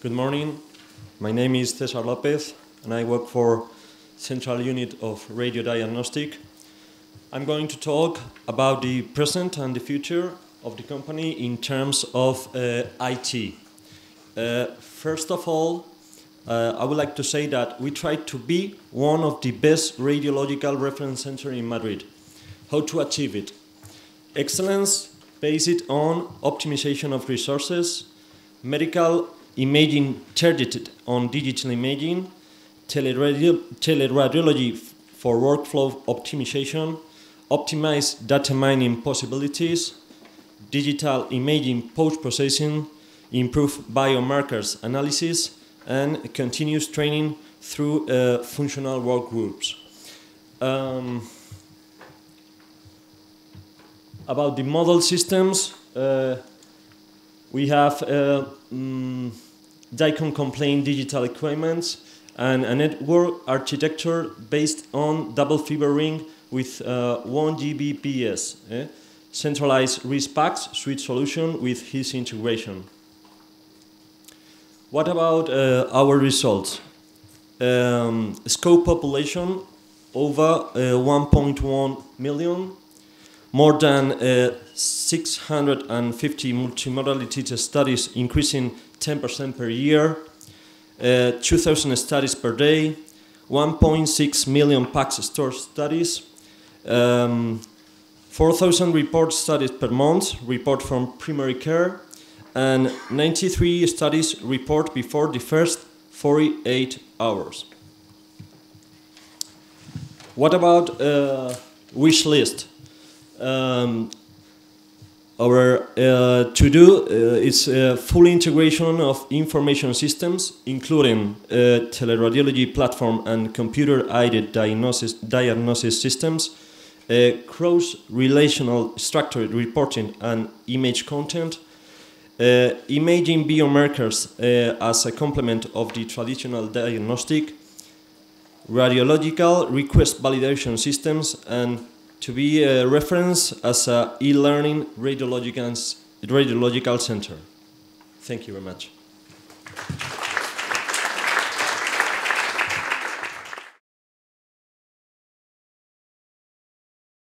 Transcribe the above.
Good morning. My name is Cesar Lopez, and I work for Central Unit of Radio Diagnostic. I'm going to talk about the present and the future of the company in terms of uh, IT. Uh, first of all, uh, I would like to say that we try to be one of the best radiological reference centers in Madrid. How to achieve it? Excellence based on optimization of resources, medical imaging targeted on digital imaging, teleradio teleradiology for workflow optimization, optimized data mining possibilities, digital imaging post-processing, improve biomarkers analysis, and continuous training through uh, functional work groups. Um, about the model systems, uh, we have uh, mm, DICOM complaint digital equipment and a network architecture based on double fiber ring with uh, 1 Gbps, eh? centralized RIS-PACS suite solution with HIS integration. What about uh, our results? Um, scope population over uh, 1.1 million, more than uh, 650 multimodality studies increasing 10% per year, uh, 2,000 studies per day, 1.6 million PACS store studies, um, 4,000 report studies per month, report from primary care, and 93 studies report before the first 48 hours. What about uh, wish list? Um, our uh, to do uh, is uh, full integration of information systems, including uh, teleradiology platform and computer-aided diagnosis, diagnosis systems, uh, cross-relational structured reporting and image content, imaging biomarkers as a complement of the traditional diagnostic, radiological request validation systems, and to be a reference as a e-learning radiological, radiological center. Thank you very much.